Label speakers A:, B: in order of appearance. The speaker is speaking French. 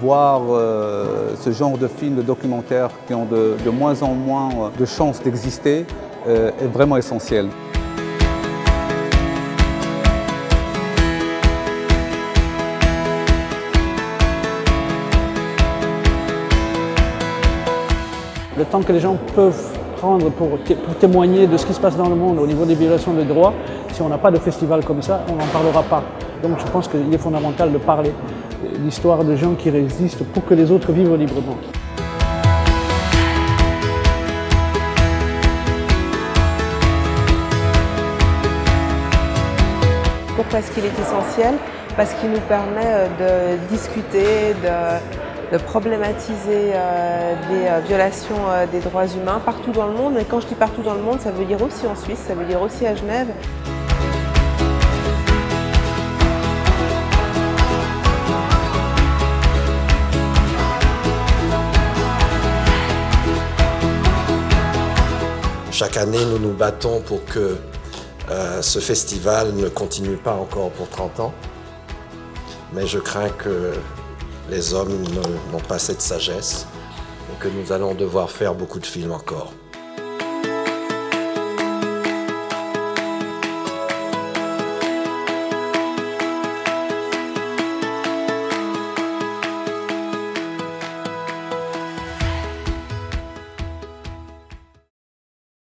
A: voir euh, ce genre de films, de documentaires qui ont de, moins en moins de chances d'exister euh, est vraiment essentiel.
B: Le temps que les gens peuvent prendre pour, pour, témoigner de ce qui se passe dans le monde au niveau des violations de droits, si on n'a pas de festival comme ça, on n'en parlera pas. Donc je pense qu'il est fondamental de parler l'histoire de gens qui résistent pour que les autres vivent librement.
C: Pourquoi est-ce qu'il est essentiel? Parce qu'il nous permet euh, de discuter, de, problématiser euh, des euh, violations des droits humains partout dans le monde. Et quand je dis partout dans le monde, ça veut dire aussi en Suisse, ça veut dire aussi à Genève.
D: Chaque année, nous nous battons pour que euh, ce festival ne continue pas encore pour 30 ans. Mais je crains que les hommes n'ont pas cette sagesse et que nous allons devoir faire beaucoup de films encore.